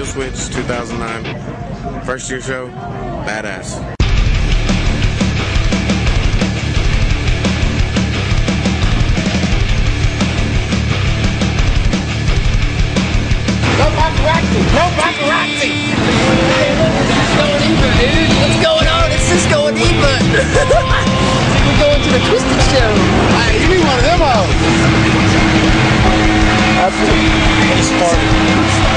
Kill Switch 2009. First year show. Badass. No paparazzi! No paparazzi! Cisco and Eva, dude. What's going on? It's Cisco and Eva. We're going to the Twisted Show. Hey, you need one of them hoes. It's party. Yeah,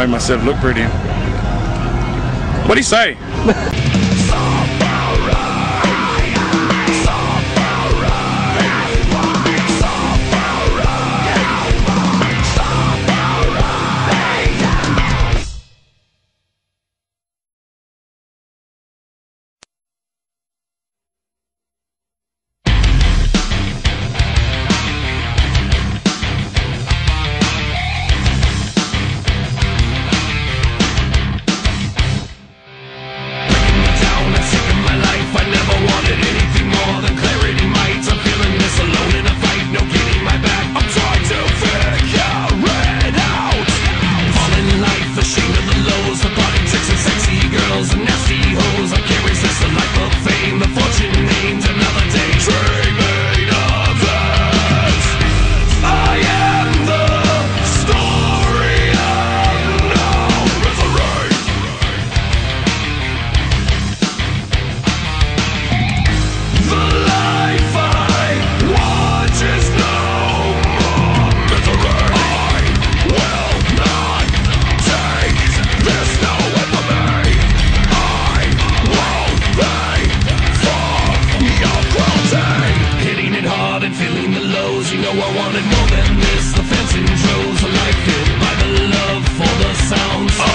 make myself look pretty. What'd he say? know I wanted more than this The fancy shows I like it by the love for the sounds.